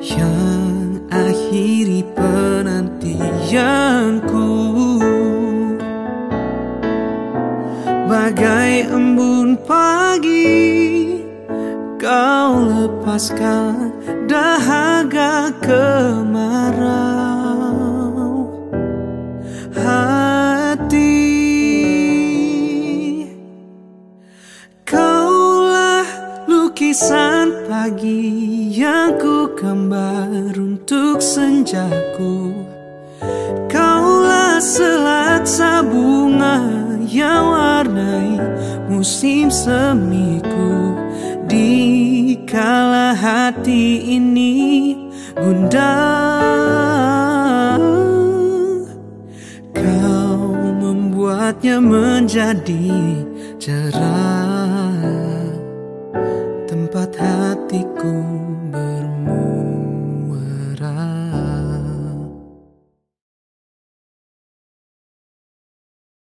yang akhiri penantianku. Bagai embun pagi kau lepaskan dahaga kemarau. Hati kau lukisan pagi yang ku gambar untuk senjaku. Kaulah selaksa bunga yang warnai musim semiku. Di kala hati ini gundah Kau membuatnya menjadi cerah hatiku bermu